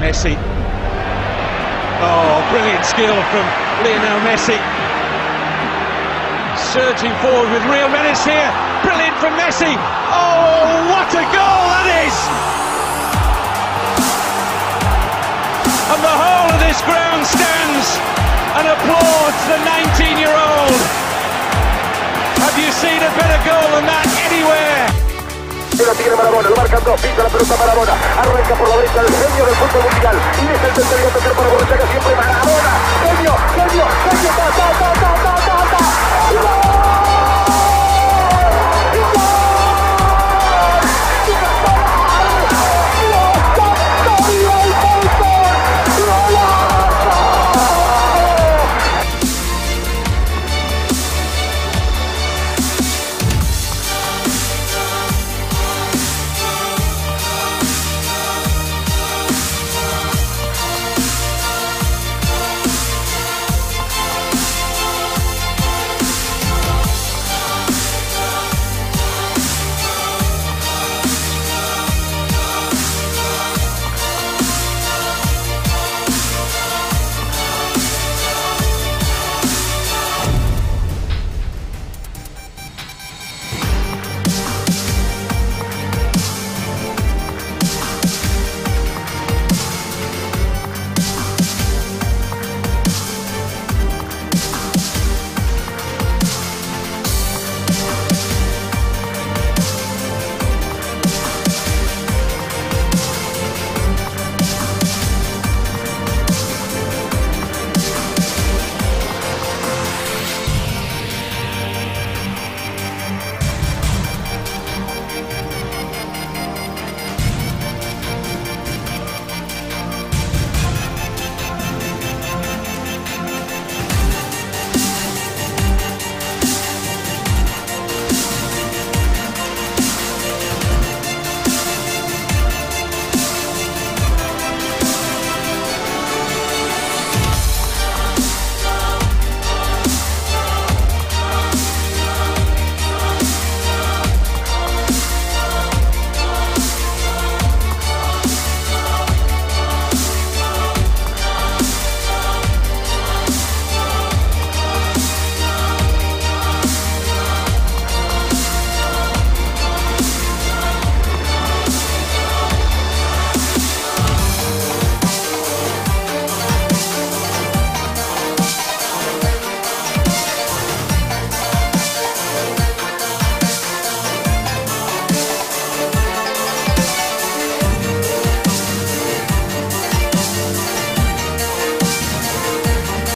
Messi. Oh, brilliant skill from Lionel Messi. Surging forward with real menace here. Brilliant from Messi. Oh, what a goal that is! And the whole of this ground stands and applauds the 19-year-old. Have you seen a better goal than that anywhere? Tiene Maradona, lo marcan dos, pisa la pelota Maradona, arranca por la derecha del Intenta tocar para borrachar.